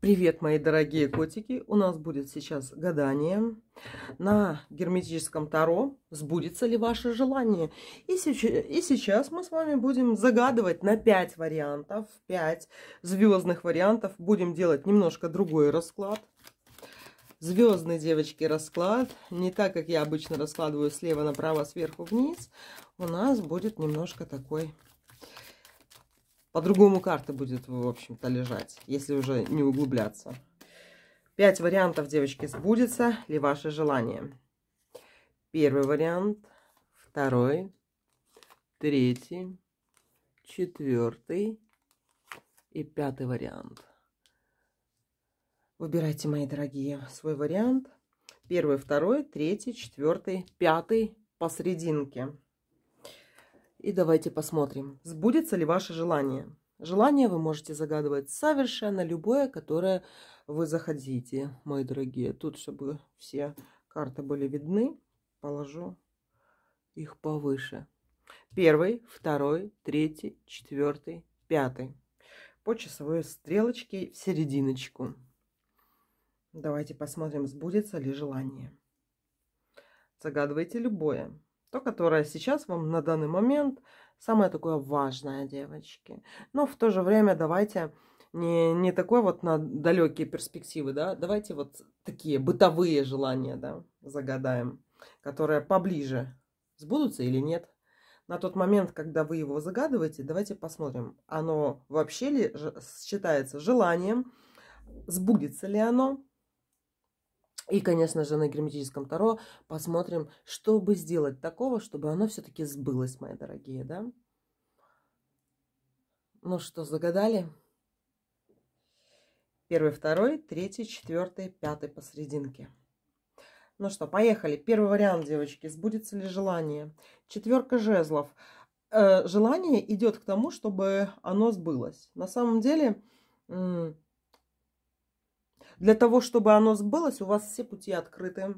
Привет, мои дорогие котики! У нас будет сейчас гадание на герметическом таро. Сбудется ли ваше желание? И сейчас, и сейчас мы с вами будем загадывать на 5 вариантов, 5 звездных вариантов. Будем делать немножко другой расклад. Звездный, девочки, расклад. Не так, как я обычно раскладываю слева направо, сверху вниз. У нас будет немножко такой по-другому карта будет, в общем-то, лежать, если уже не углубляться. Пять вариантов, девочки, сбудется ли ваше желание. Первый вариант, второй, третий, четвертый и пятый вариант. Выбирайте, мои дорогие, свой вариант. Первый, второй, третий, четвертый, пятый посерединке. И давайте посмотрим, сбудется ли ваше желание. Желание вы можете загадывать совершенно любое, которое вы захотите, мои дорогие. Тут, чтобы все карты были видны, положу их повыше. Первый, второй, третий, четвертый, пятый. По часовой стрелочке в серединочку. Давайте посмотрим, сбудется ли желание. Загадывайте любое. То, которое сейчас вам на данный момент самое такое важное, девочки. Но в то же время давайте не, не такой вот на далекие перспективы, да, давайте вот такие бытовые желания, да, загадаем, которые поближе сбудутся или нет. На тот момент, когда вы его загадываете, давайте посмотрим, оно вообще ли считается желанием, сбудется ли оно, и, конечно же, на герметическом таро посмотрим, что бы сделать такого, чтобы оно все-таки сбылось, мои дорогие, да? Ну что, загадали? Первый, второй, третий, четвертый, пятый посерединке. Ну что, поехали. Первый вариант, девочки. Сбудется ли желание? Четверка жезлов. Э, желание идет к тому, чтобы оно сбылось. На самом деле для того, чтобы оно сбылось, у вас все пути открыты.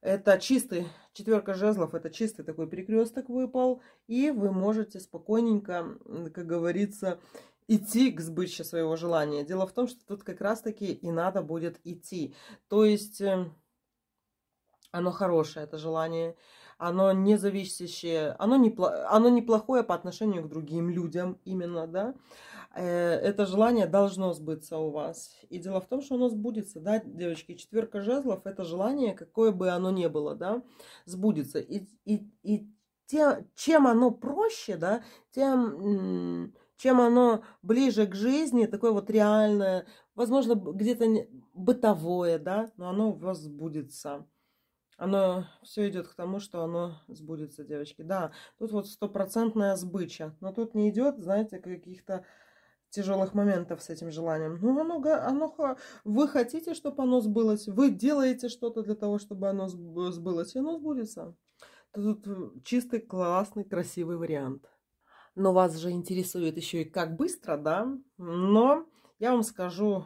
Это чистый, четверка жезлов, это чистый такой перекресток выпал. И вы можете спокойненько, как говорится, идти к сбыче своего желания. Дело в том, что тут как раз-таки и надо будет идти. То есть э, оно хорошее, это желание оно не зависящее, оно, не, оно неплохое по отношению к другим людям именно, да. Э, это желание должно сбыться у вас. И дело в том, что оно сбудется, да, девочки. Четверка жезлов – это желание, какое бы оно ни было, да, сбудется. И, и, и тем, чем оно проще, да, тем чем оно ближе к жизни, такое вот реальное, возможно, где-то бытовое, да, но оно у вас сбудется оно все идет к тому, что оно сбудется, девочки. Да, тут вот стопроцентная сбыча, но тут не идет, знаете, каких-то тяжелых моментов с этим желанием. Ну, оно, оно, вы хотите, чтобы оно сбылось, вы делаете что-то для того, чтобы оно сбылось, и оно сбудется. Тут чистый, классный, красивый вариант. Но вас же интересует еще и как быстро, да? Но я вам скажу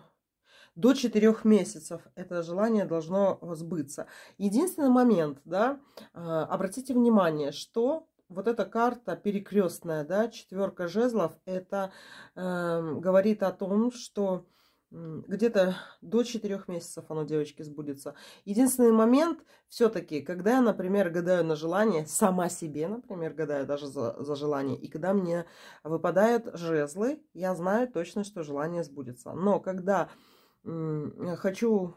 до 4 месяцев это желание должно сбыться. Единственный момент, да, а, обратите внимание, что вот эта карта перекрестная, да, четверка жезлов, это э, говорит о том, что где-то до 4 месяцев оно, девочки, сбудется. Единственный момент, все-таки, когда я, например, гадаю на желание, сама себе, например, гадаю даже за, за желание, и когда мне выпадают жезлы, я знаю точно, что желание сбудется. Но когда хочу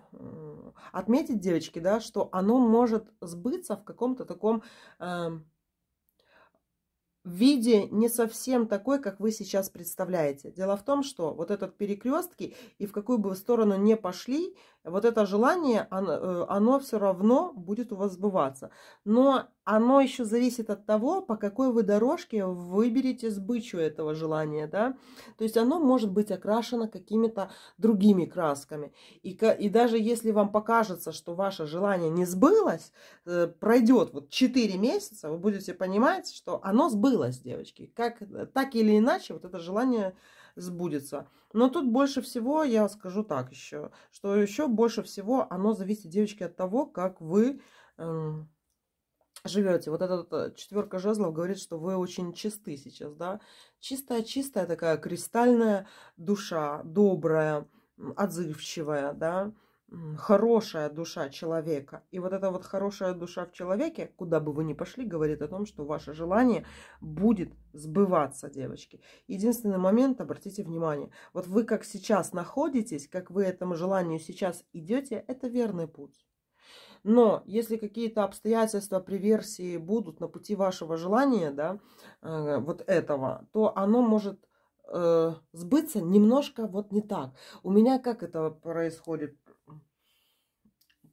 отметить, девочки, да, что оно может сбыться в каком-то таком э, виде не совсем такой, как вы сейчас представляете. Дело в том, что вот этот перекрестки, и в какую бы сторону не пошли, вот это желание, оно, э, оно все равно будет у вас сбываться. Но оно еще зависит от того, по какой вы дорожке выберете сбычу этого желания, да. То есть оно может быть окрашено какими-то другими красками. И, и даже если вам покажется, что ваше желание не сбылось, э, пройдет вот 4 месяца, вы будете понимать, что оно сбылось, девочки. Как, так или иначе, вот это желание сбудется. Но тут больше всего, я скажу так еще, что еще больше всего оно зависит, девочки, от того, как вы эм, живете. Вот эта э, четверка жезлов говорит, что вы очень чисты сейчас, да. Чистая-чистая такая кристальная душа, добрая, отзывчивая, да, хорошая душа человека. И вот эта вот хорошая душа в человеке, куда бы вы ни пошли, говорит о том, что ваше желание будет сбываться, девочки. Единственный момент, обратите внимание, вот вы как сейчас находитесь, как вы этому желанию сейчас идете, это верный путь. Но если какие-то обстоятельства, приверсии будут на пути вашего желания, да, э, вот этого, то оно может э, сбыться немножко вот не так. У меня как это происходит?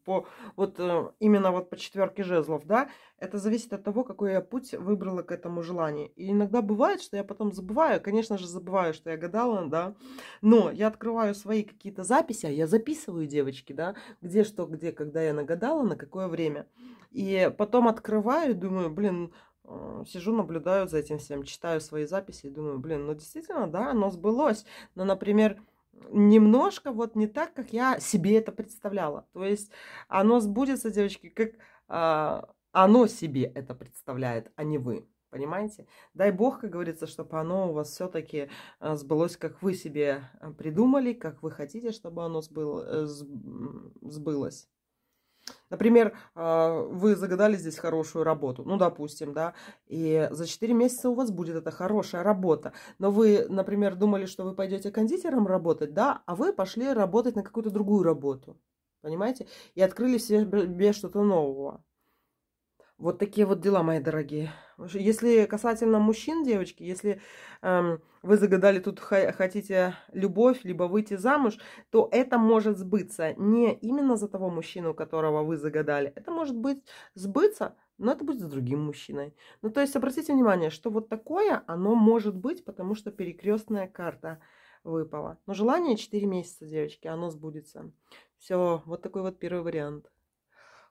По вот э, именно вот по четверке жезлов, да, это зависит от того, какой я путь выбрала к этому желанию. И иногда бывает, что я потом забываю, конечно же, забываю, что я гадала, да, но я открываю свои какие-то записи, а я записываю, девочки, да, где что, где, когда я нагадала, на какое время. И потом открываю думаю, блин, э, сижу, наблюдаю за этим всем, читаю свои записи и думаю, блин, ну действительно, да, оно сбылось. Но, например, немножко вот не так, как я себе это представляла. То есть оно сбудется, девочки, как а, оно себе это представляет, а не вы. Понимаете? Дай бог, как говорится, чтобы оно у вас все-таки а, сбылось, как вы себе а, придумали, как вы хотите, чтобы оно сбыло, сбылось. Например, а, вы загадали здесь хорошую работу, ну, допустим, да, и за 4 месяца у вас будет эта хорошая работа, но вы, например, думали, что вы пойдете кондитером работать, да, а вы пошли работать на какую-то другую работу, понимаете, и открыли себе что-то нового. Вот такие вот дела, мои дорогие. Если касательно мужчин, девочки, если эм, вы загадали тут хотите любовь, либо выйти замуж, то это может сбыться не именно за того мужчину, которого вы загадали. Это может быть сбыться, но это будет с другим мужчиной. Ну, то есть обратите внимание, что вот такое оно может быть, потому что перекрестная карта выпала. Но желание 4 месяца, девочки, оно сбудется. Все, вот такой вот первый вариант.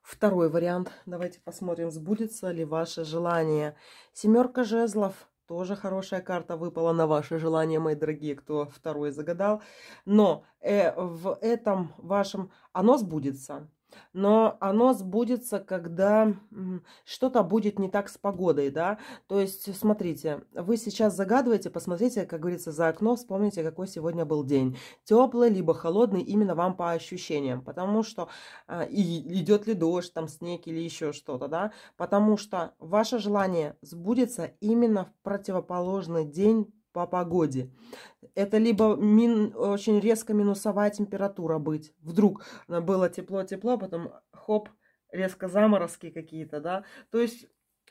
Второй вариант. Давайте посмотрим, сбудется ли ваше желание. Семерка жезлов. Тоже хорошая карта выпала на ваше желание, мои дорогие, кто второй загадал. Но э, в этом вашем оно сбудется но оно сбудется, когда что-то будет не так с погодой, да. То есть, смотрите, вы сейчас загадываете, посмотрите, как говорится, за окно, вспомните, какой сегодня был день. Теплый, либо холодный, именно вам по ощущениям, потому что а, и идет ли дождь, там снег или еще что-то, да, потому что ваше желание сбудется именно в противоположный день по погоде. Это либо мин, очень резко минусовая температура быть. Вдруг было тепло-тепло, потом хоп, резко заморозки какие-то, да. То есть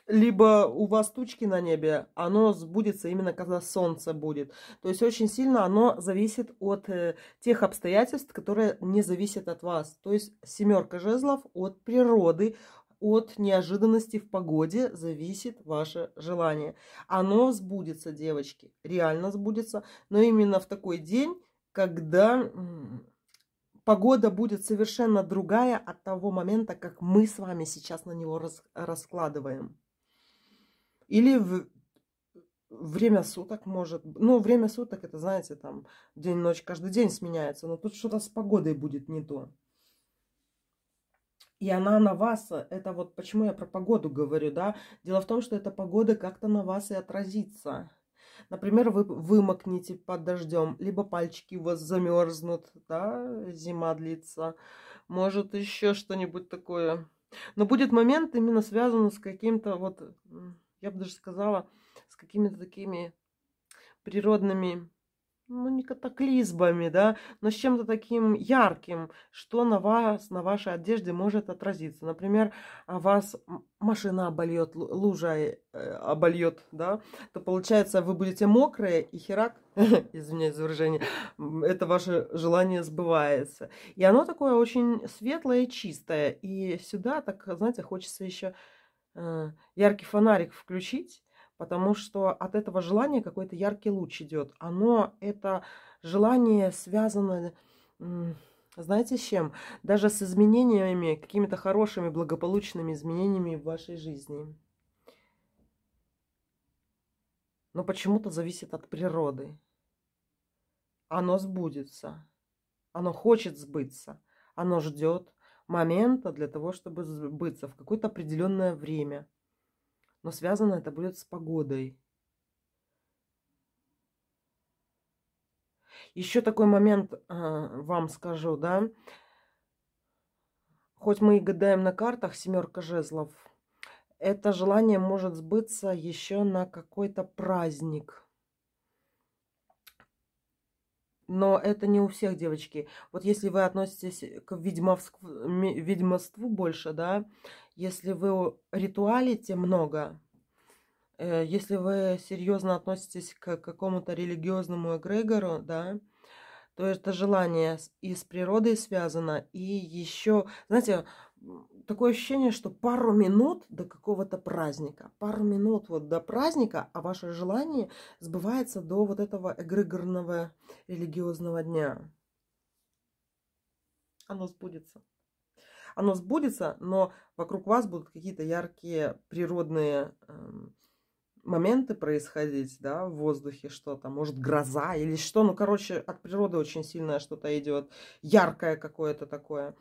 либо у вас тучки на небе, оно сбудется именно когда солнце будет. То есть очень сильно оно зависит от э, тех обстоятельств, которые не зависят от вас. То есть семерка жезлов от природы, от неожиданности в погоде зависит ваше желание. Оно сбудется, девочки, реально сбудется, но именно в такой день, когда погода будет совершенно другая от того момента, как мы с вами сейчас на него рас раскладываем. Или в время суток может... Ну, время суток, это, знаете, там день-ночь каждый день сменяется, но тут что-то с погодой будет не то. И она на вас, это вот почему я про погоду говорю, да. Дело в том, что эта погода как-то на вас и отразится. Например, вы вымокнете под дождем, либо пальчики у вас замерзнут, да, зима длится. Может, еще что-нибудь такое. Но будет момент именно связан с каким-то вот, я бы даже сказала, с какими-то такими природными ну, не катаклизмами, да, но с чем-то таким ярким, что на вас, на вашей одежде может отразиться. Например, а вас машина обольет, лужа э, обольет, да, то получается вы будете мокрые, и херак, извиняюсь за выражение, это ваше желание сбывается. И оно такое очень светлое и чистое. И сюда, так, знаете, хочется еще э, яркий фонарик включить, потому что от этого желания какой-то яркий луч идет. Оно, это желание связано, знаете, с чем? Даже с изменениями, какими-то хорошими, благополучными изменениями в вашей жизни. Но почему-то зависит от природы. Оно сбудется. Оно хочет сбыться. Оно ждет момента для того, чтобы сбыться в какое-то определенное время – но связано это будет с погодой. Еще такой момент э, вам скажу, да. Хоть мы и гадаем на картах семерка жезлов, это желание может сбыться еще на какой-то праздник. Но это не у всех, девочки. Вот если вы относитесь к ведьмовству, больше, да, если вы ритуалите много, э, если вы серьезно относитесь к какому-то религиозному эгрегору, да, то это желание и с природой связано, и еще, знаете, такое ощущение, что пару минут до какого-то праздника, пару минут вот до праздника, а ваше желание сбывается до вот этого эгрегорного религиозного дня. Оно сбудется. Оно сбудется, но вокруг вас будут какие-то яркие природные эм, моменты происходить, да, в воздухе что-то, может, гроза или что, ну, короче, от природы очень сильное что-то идет, яркое какое-то такое.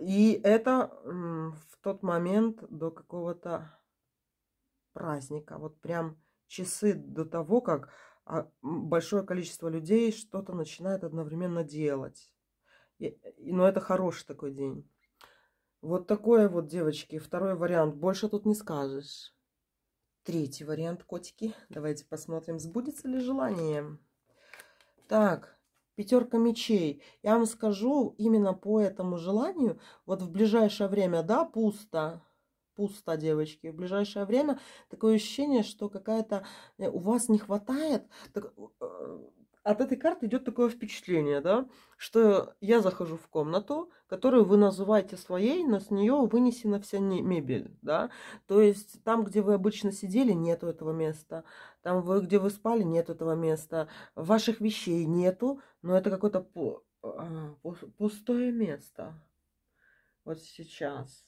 И это в тот момент до какого-то праздника, вот прям часы до того, как а, большое количество людей что-то начинает одновременно делать. Но это хороший такой день. Вот такое вот, девочки, второй вариант. Больше тут не скажешь. Третий вариант, котики. Давайте посмотрим, сбудется ли желание. Так, пятерка мечей. Я вам скажу, именно по этому желанию, вот в ближайшее время, да, пусто, пусто, девочки. В ближайшее время такое ощущение, что какая-то э, у вас не хватает. Так, э, от этой карты идет такое впечатление, да, что я захожу в комнату, которую вы называете своей, но с нее вынесена вся мебель, да, то есть там, где вы обычно сидели, нету этого места, там, вы, где вы спали, нет этого места, ваших вещей нету, но это какое-то а, пустое место вот сейчас.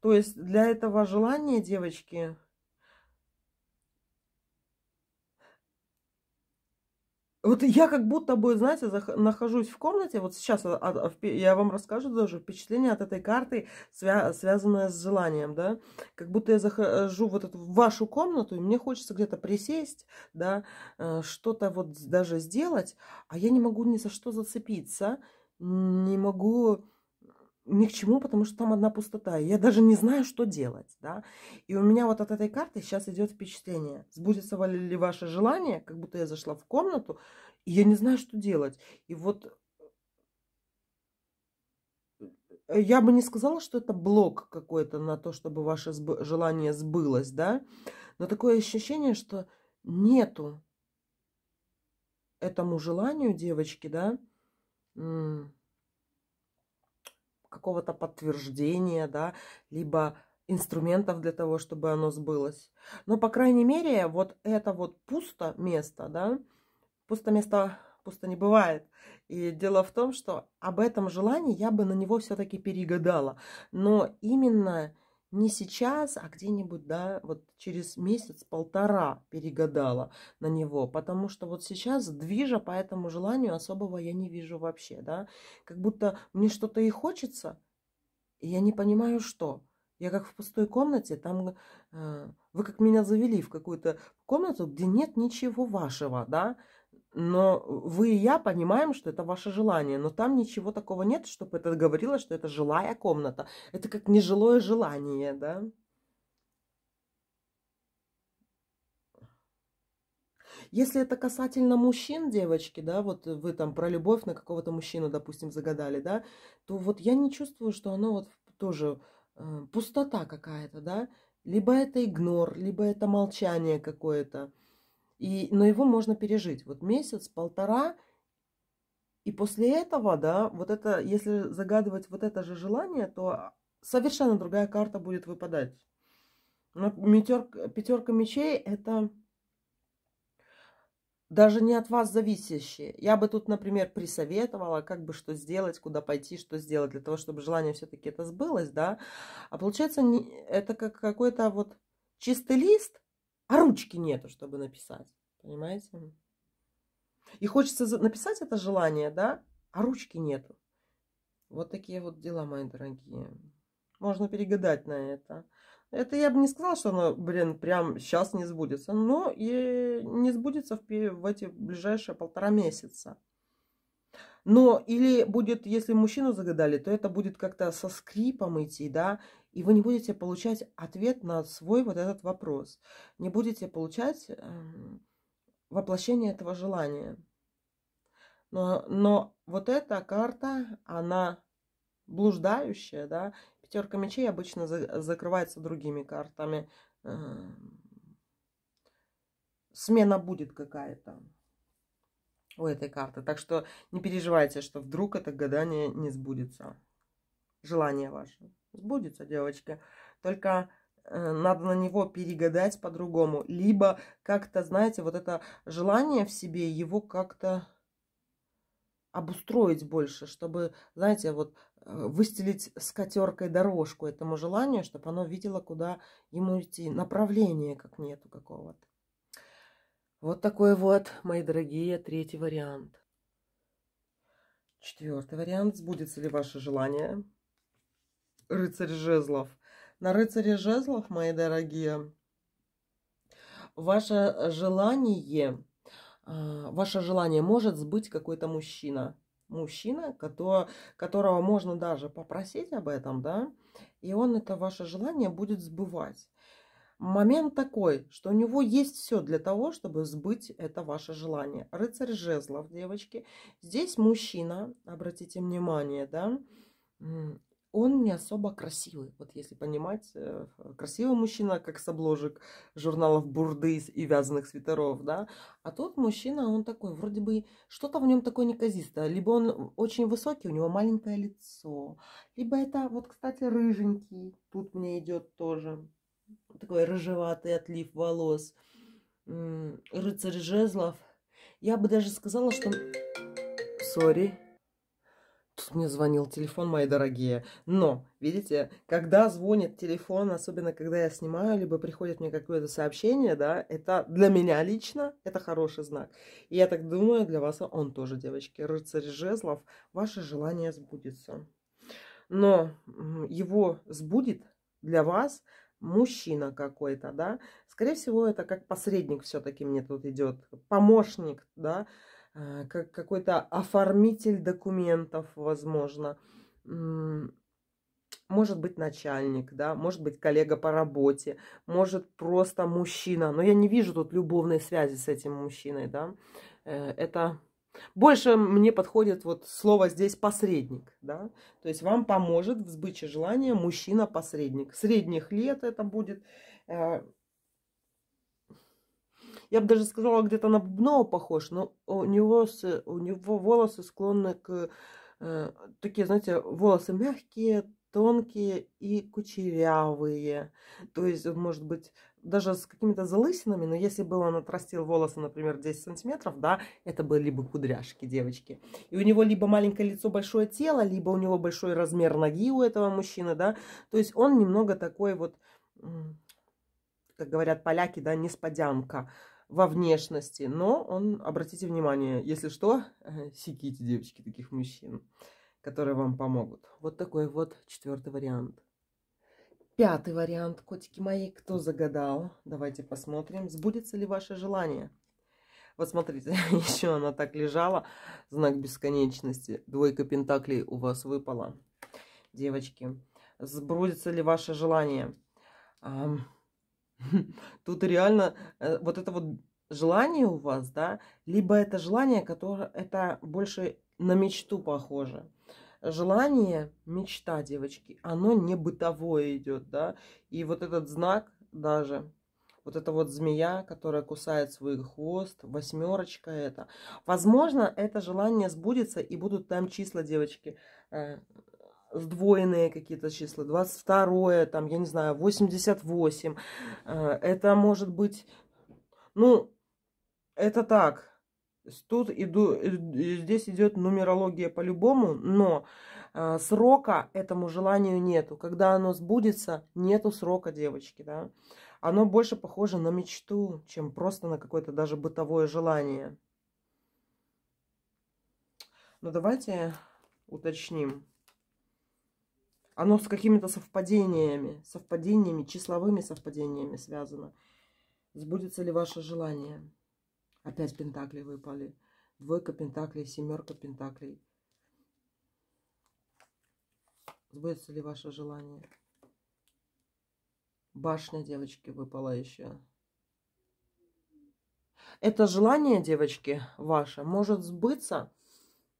То есть для этого желания, девочки, Вот я как будто бы, знаете, нахожусь в комнате, вот сейчас а, а, я вам расскажу даже впечатление от этой карты, свя связанное с желанием, да, как будто я захожу вот эту, в вашу комнату, и мне хочется где-то присесть, да, э, что-то вот даже сделать, а я не могу ни за что зацепиться, не могу ни к чему, потому что там одна пустота. Я даже не знаю, что делать, да. И у меня вот от этой карты сейчас идет впечатление. Сбудется ли ваше желание, как будто я зашла в комнату, и я не знаю, что делать. И вот э, я бы не сказала, что это блок какой-то на то, чтобы ваше желание сбылось, да. Но такое ощущение, что нету этому желанию девочки, да, какого-то подтверждения, да, либо инструментов для того, чтобы оно сбылось. Но, по крайней мере, вот это вот пусто место, да, пусто место пусто не бывает. И дело в том, что об этом желании я бы на него все-таки перегадала. Но именно не сейчас, а где-нибудь, да, вот через месяц-полтора перегадала на него, потому что вот сейчас движа по этому желанию особого я не вижу вообще, да, как будто мне что-то и хочется, и я не понимаю, что. Я как в пустой комнате, там э, вы как меня завели в какую-то комнату, где нет ничего вашего, да, но вы и я понимаем, что это ваше желание, но там ничего такого нет, чтобы это говорило, что это жилая комната. Это как нежилое желание, да? Если это касательно мужчин, девочки, да, вот вы там про любовь на какого-то мужчину, допустим, загадали, да, то вот я не чувствую, что оно вот тоже э, пустота какая-то, да, либо это игнор, либо это молчание какое-то. И, но его можно пережить. Вот месяц, полтора, и после этого, да, вот это, если загадывать вот это же желание, то совершенно другая карта будет выпадать. Но пятерка, пятерка мечей это даже не от вас зависящее. Я бы тут, например, присоветовала, как бы что сделать, куда пойти, что сделать, для того, чтобы желание все-таки это сбылось, да. А получается, это как какой-то вот чистый лист, а ручки нету, чтобы написать. Понимаете? И хочется написать это желание, да, а ручки нету. Вот такие вот дела, мои дорогие. Можно перегадать на это. Это я бы не сказала, что оно, блин, прям сейчас не сбудется. Но и не сбудется в, в эти ближайшие полтора месяца. Но или будет, если мужчину загадали, то это будет как-то со скрипом идти, да, и вы не будете получать ответ на свой вот этот вопрос. Не будете получать э, воплощение этого желания. Но, но вот эта карта, она блуждающая, да, пятерка мечей обычно за, закрывается другими картами. Э, смена будет какая-то у этой карты. Так что не переживайте, что вдруг это гадание не сбудется. Желание ваше сбудется, девочки. Только э, надо на него перегадать по-другому. Либо как-то, знаете, вот это желание в себе, его как-то обустроить больше, чтобы, знаете, вот э, выстелить скатеркой дорожку этому желанию, чтобы оно видело, куда ему идти. Направления как нету какого-то. Вот такой вот, мои дорогие, третий вариант. Четвертый вариант. Сбудется ли ваше желание? Рыцарь жезлов. На рыцаре жезлов, мои дорогие, ваше желание, а, ваше желание может сбыть какой-то мужчина. Мужчина, которого можно даже попросить об этом, да, и он это ваше желание будет сбывать момент такой, что у него есть все для того, чтобы сбыть это ваше желание. Рыцарь жезлов, девочки. Здесь мужчина, обратите внимание, да, он не особо красивый. Вот если понимать, э, красивый мужчина, как с обложек журналов Бурды и вязаных свитеров, да. А тот мужчина, он такой, вроде бы, что-то в нем такое неказистое. Либо он очень высокий, у него маленькое лицо. Либо это, вот, кстати, рыженький. Тут мне идет тоже такой рыжеватый отлив волос. Рыцарь жезлов. Я бы даже сказала, что... Сори. Тут мне звонил телефон, мои дорогие. Но, видите, когда звонит телефон, особенно когда я снимаю, либо приходит мне какое-то сообщение, да, это для меня лично, это хороший знак. И я так думаю, для вас он тоже, девочки. Рыцарь жезлов, ваше желание сбудется. Но его сбудет для вас мужчина какой-то, да, скорее всего, это как посредник все-таки мне тут идет, помощник, да, э, как какой-то оформитель документов, возможно, может быть начальник, да, может быть коллега по работе, может просто мужчина, но я не вижу тут любовной связи с этим мужчиной, да, э, это больше мне подходит вот слово здесь посредник, да, то есть вам поможет в сбыче желания мужчина-посредник. Средних лет это будет, э, я бы даже сказала, где-то на Бубнова похож, но у него, у него волосы склонны к, э, такие, знаете, волосы мягкие, тонкие и кучерявые. То есть, может быть, даже с какими-то залысинами, но если бы он отрастил волосы, например, 10 сантиметров, да, это были бы кудряшки девочки. И у него либо маленькое лицо, большое тело, либо у него большой размер ноги у этого мужчины, да. То есть он немного такой вот, как говорят поляки, да, несподянка во внешности. Но он, обратите внимание, если что, секите, девочки, таких мужчин которые вам помогут. Вот такой вот четвертый вариант. Пятый вариант, котики мои, кто загадал? Давайте посмотрим, сбудется ли ваше желание. Вот смотрите, еще она так лежала, знак бесконечности. Двойка пентаклей у вас выпала. Девочки, сбудется ли ваше желание? Тут реально э, вот это вот желание у вас, да, либо это желание, которое это больше на мечту похоже желание, мечта, девочки, оно не бытовое идет, да. И вот этот знак даже, вот эта вот змея, которая кусает свой хвост, восьмерочка это. Возможно, это желание сбудется, и будут там числа, девочки, э, сдвоенные какие-то числа, 22, там, я не знаю, 88. Э, это может быть, ну, это так, Тут иду, здесь идет нумерология по-любому, но э, срока этому желанию нету. Когда оно сбудется, нету срока, девочки, да. Оно больше похоже на мечту, чем просто на какое-то даже бытовое желание. Но ну, давайте уточним. Оно с какими-то совпадениями, совпадениями, числовыми совпадениями связано. Сбудется ли ваше желание? Опять пентакли выпали. Двойка пентаклей, семерка пентаклей. Сбудется ли ваше желание? Башня, девочки, выпала еще. Это желание, девочки, ваше, может сбыться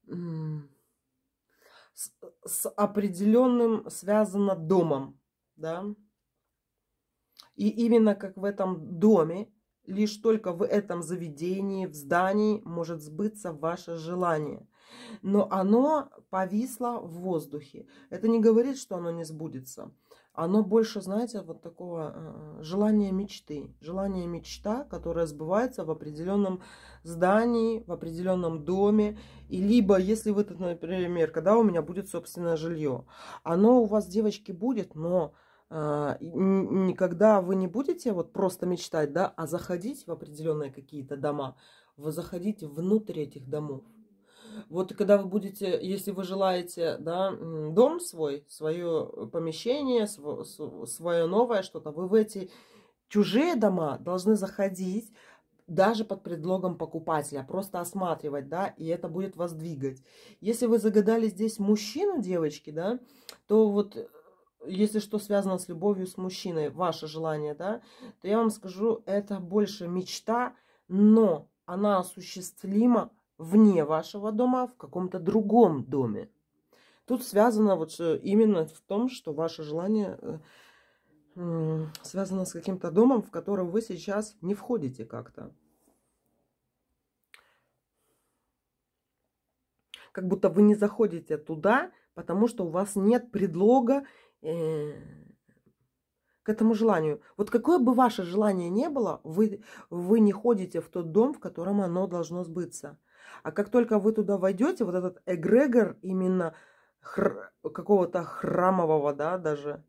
с, с определенным связано домом, да. И именно как в этом доме, лишь только в этом заведении, в здании может сбыться ваше желание. Но оно повисло в воздухе. Это не говорит, что оно не сбудется оно больше, знаете, вот такого э, желания мечты. Желание мечта, которое сбывается в определенном здании, в определенном доме. И либо, если вы, например, когда у меня будет собственное жилье, оно у вас, девочки, будет, но никогда вы не будете вот просто мечтать, да, а заходить в определенные какие-то дома, вы заходите внутрь этих домов. Вот когда вы будете, если вы желаете, да, дом свой, свое помещение, свое новое что-то, вы в эти чужие дома должны заходить даже под предлогом покупателя, просто осматривать, да, и это будет вас двигать. Если вы загадали здесь мужчину, девочки, да, то вот если что связано с любовью с мужчиной, ваше желание, да, то я вам скажу, это больше мечта, но она осуществима вне вашего дома, в каком-то другом доме. Тут связано вот именно в том, что ваше желание э, связано с каким-то домом, в который вы сейчас не входите как-то. Как будто вы не заходите туда, потому что у вас нет предлога э, к этому желанию. Вот какое бы ваше желание не было, вы, вы не ходите в тот дом, в котором оно должно сбыться. А как только вы туда войдете, вот этот эгрегор именно хр... какого-то храмового, да, даже,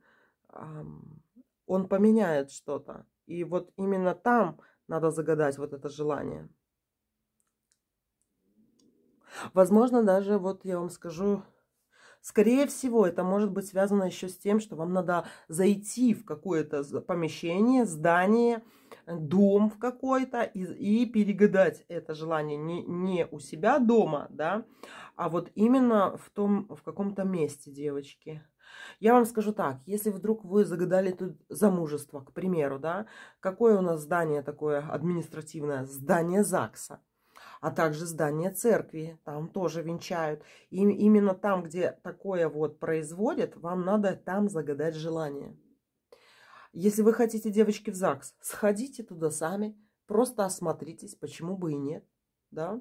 он поменяет что-то. И вот именно там надо загадать вот это желание. Возможно, даже, вот я вам скажу, скорее всего, это может быть связано еще с тем, что вам надо зайти в какое-то помещение, здание, дом в какой-то и, и перегадать это желание не, не у себя дома, да, а вот именно в том, в каком-то месте, девочки. Я вам скажу так, если вдруг вы загадали тут замужество, к примеру, да, какое у нас здание такое административное? Здание ЗАГСа а также здание церкви, там тоже венчают. И именно там, где такое вот производят, вам надо там загадать желание. Если вы хотите, девочки, в ЗАГС, сходите туда сами, просто осмотритесь, почему бы и нет, да.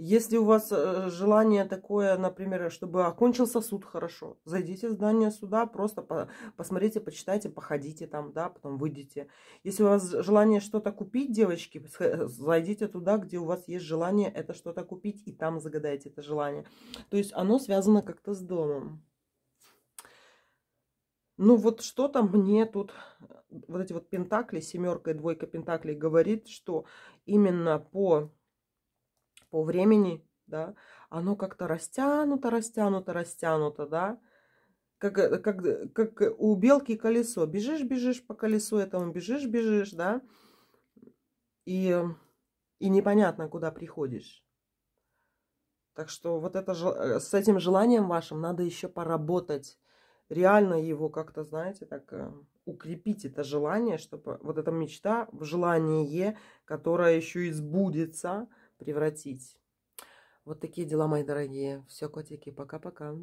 Если у вас э, желание такое, например, чтобы окончился суд хорошо, зайдите в здание суда, просто по посмотрите, почитайте, походите там, да, потом выйдите. Если у вас желание что-то купить, девочки, зайдите туда, где у вас есть желание это что-то купить, и там загадайте это желание. То есть оно связано как-то с домом. Ну вот что-то мне тут, вот эти вот пентакли, семерка и двойка пентаклей говорит, что именно по, по времени, да, оно как-то растянуто, растянуто, растянуто, да, как, как, как у белки колесо. Бежишь, бежишь по колесу этому, бежишь, бежишь, да, и, и непонятно, куда приходишь. Так что вот это, с этим желанием вашим надо еще поработать реально его как-то, знаете, так э, укрепить это желание, чтобы вот эта мечта в желание, которое еще и сбудется, превратить. Вот такие дела, мои дорогие. Все, котики, пока-пока.